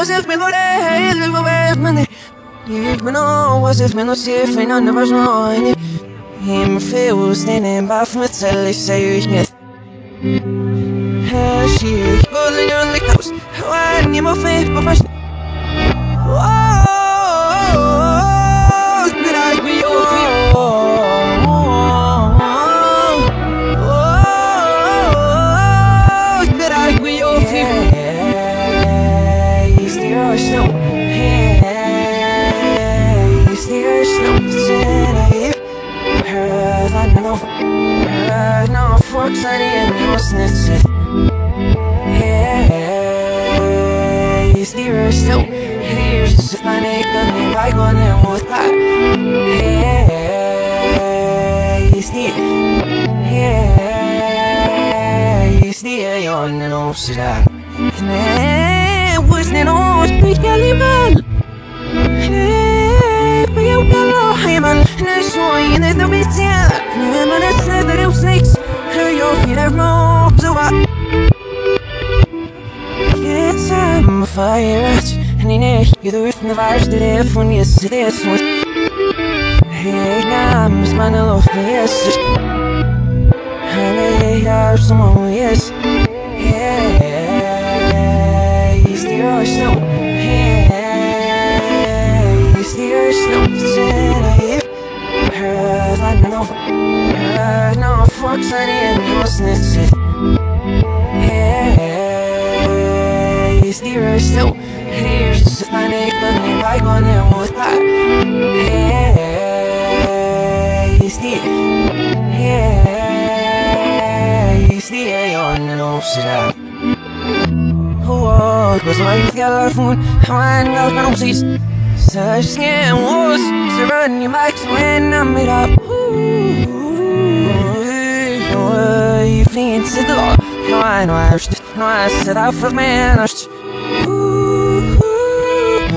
was if me for det Live away men Ik ben al was if me no see if I never know Him feels in him bath met zellig say ich mir She goes in your lick house. When you move me but first Fortsätt in och snitset Hey, styrer still Here's the panic and the right one and with that Hey, styr Hey, styr on and off så där Hey, was det något speciellt time fire Ni ne You're the the virus the telefon yes this was Hey nam smanna lo yes Honey har som om yes Hey Styr snow. Hey Styr snow. Säg Hör vad nå Hör nå Folk sa det en snitchit Hey Styr snow Here's the panic and the right one and with that Hey Styr Hey Styr on and off så där Hårt was like telefon Han gav mig precis Such skin was run your backs when I'm it up You fleeing to the law No I know I rushed No I set out for man I rushed Jag